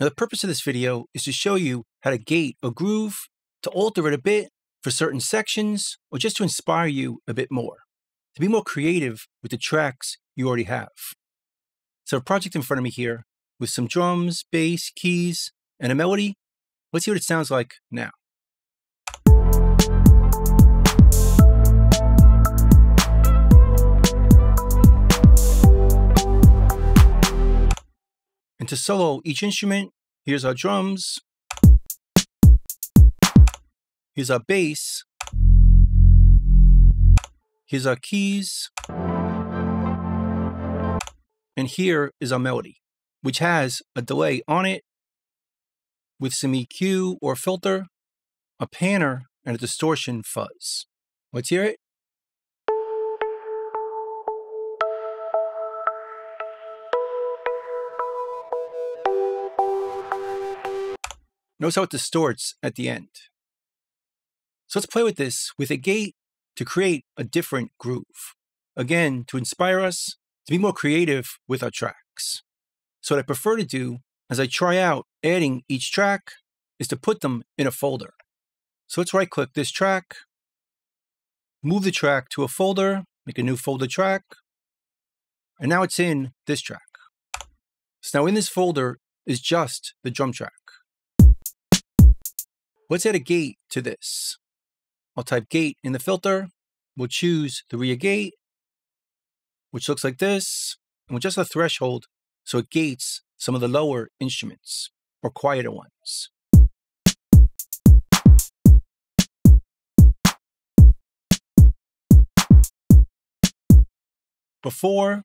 Now the purpose of this video is to show you how to gate a groove, to alter it a bit for certain sections, or just to inspire you a bit more, to be more creative with the tracks you already have. So a project in front of me here with some drums, bass, keys, and a melody. Let's see what it sounds like now. To solo each instrument, here's our drums, here's our bass, here's our keys, and here is our melody, which has a delay on it with some EQ or filter, a panner, and a distortion fuzz. Let's hear it. Notice how it distorts at the end. So let's play with this with a gate to create a different groove. Again, to inspire us to be more creative with our tracks. So what I prefer to do as I try out adding each track is to put them in a folder. So let's right click this track, move the track to a folder, make a new folder track, and now it's in this track. So now in this folder is just the drum track. Let's add a gate to this. I'll type gate in the filter. We'll choose the ReaGate, which looks like this, and with just a threshold, so it gates some of the lower instruments, or quieter ones. Before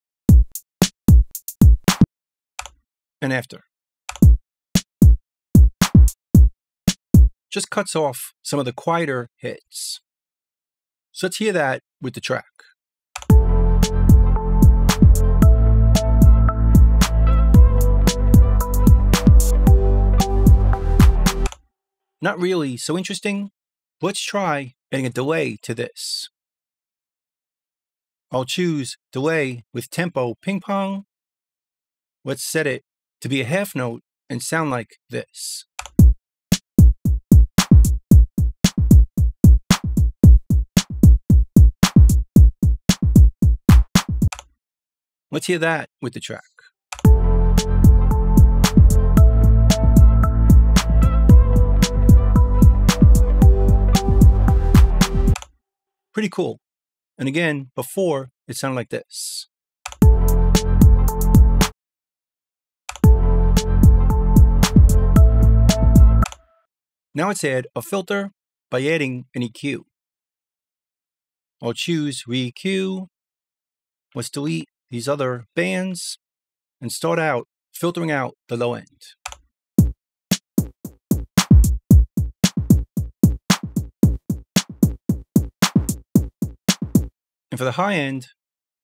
and after. Just cuts off some of the quieter hits. So let's hear that with the track. Not really so interesting. Let's try adding a delay to this. I'll choose delay with tempo ping pong. Let's set it to be a half note and sound like this. Let's hear that with the track. Pretty cool. And again, before, it sounded like this. Now let's add a filter by adding an EQ. I'll choose ReaEQ. Let's delete these other bands and start out filtering out the low end. And for the high end,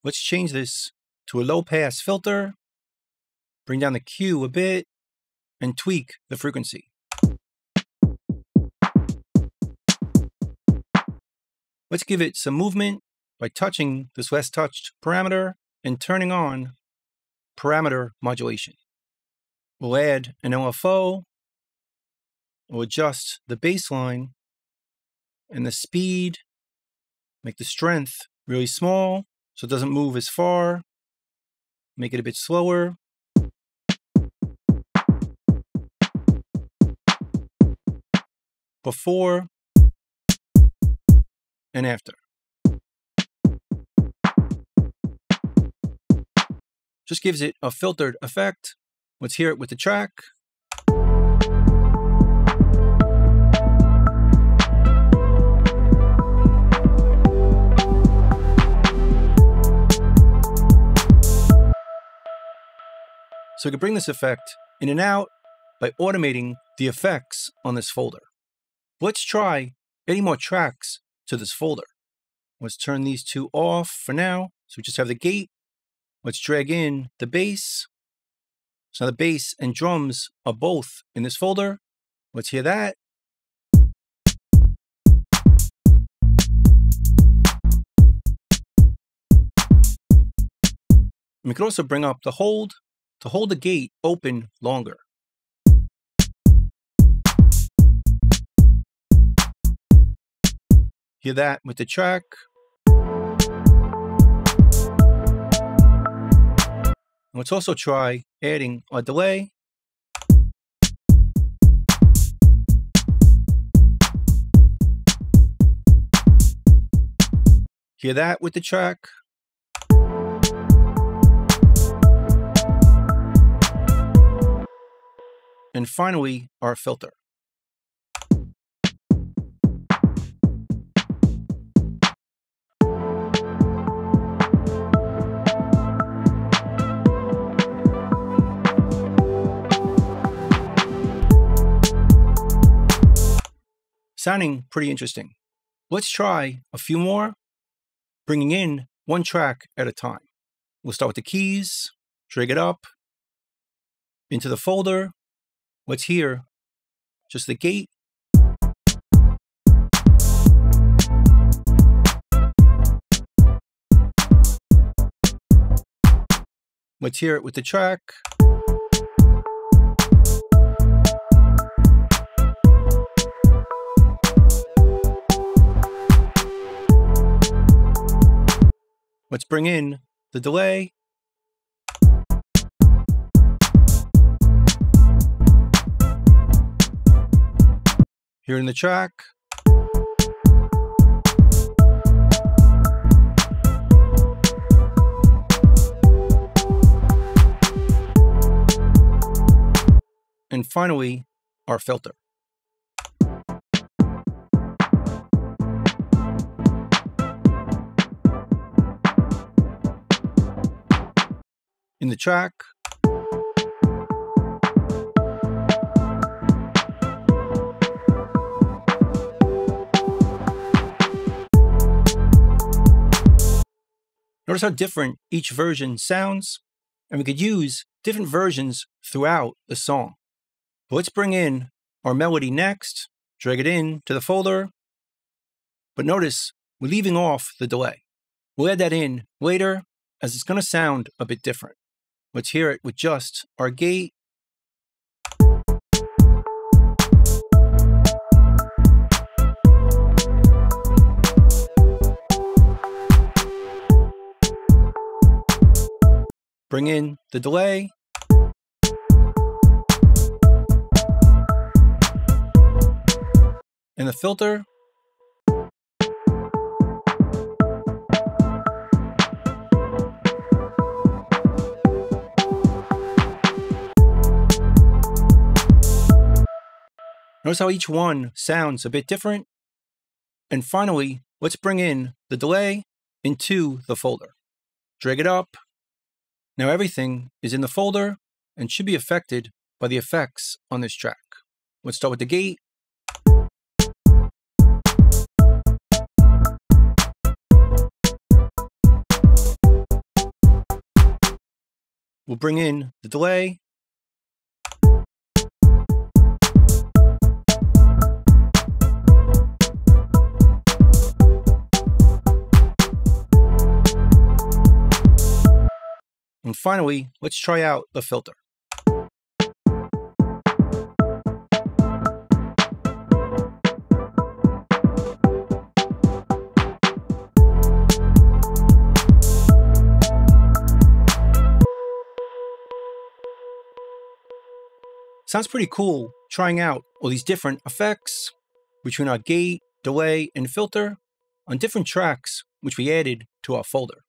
let's change this to a low pass filter, bring down the Q a bit, and tweak the frequency. Let's give it some movement by touching this last touched parameter and turning on parameter modulation. We'll add an LFO, we'll adjust the baseline and the speed, make the strength really small so it doesn't move as far, make it a bit slower. Before and after. Just gives it a filtered effect. Let's hear it with the track. So we can bring this effect in and out by automating the effects on this folder. Let's try adding more tracks to this folder. Let's turn these two off for now. So we just have the gate Let's drag in the bass. So the bass and drums are both in this folder. Let's hear that. And we can also bring up the hold to hold the gate open longer. Hear that with the track. Let's also try adding a delay. Hear that with the track. And finally, our filter. Sounding pretty interesting. Let's try a few more, bringing in one track at a time. We'll start with the keys, drag it up into the folder. Let's hear just the gate. Let's hear it with the track. Let's bring in the delay. Here in the track. And finally, our filter. In the track. Notice how different each version sounds, and we could use different versions throughout the song. But let's bring in our melody next, drag it in to the folder. But notice we're leaving off the delay. We'll add that in later as it's going to sound a bit different. Let's hear it with just our gate. Bring in the delay. And the filter. Notice how each one sounds a bit different. And finally, let's bring in the delay into the folder. Drag it up. Now everything is in the folder and should be affected by the effects on this track. Let's start with the gate. We'll bring in the delay finally, let's try out the filter. Sounds pretty cool trying out all these different effects between our gate, delay, and filter on different tracks which we added to our folder.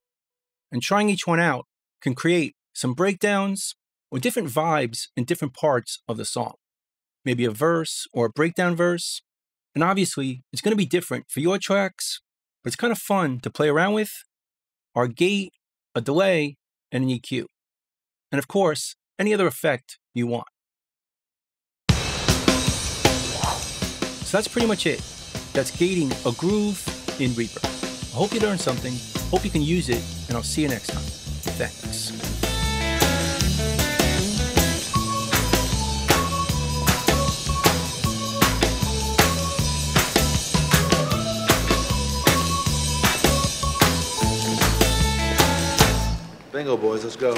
And trying each one out can create some breakdowns or different vibes in different parts of the song. Maybe a verse or a breakdown verse. And obviously, it's going to be different for your tracks, but it's kind of fun to play around with. Our gate, a delay, and an EQ. And of course, any other effect you want. So that's pretty much it. That's gating a groove in Reaper. I hope you learned something, hope you can use it, and I'll see you next time. Bingo, boys, let's go.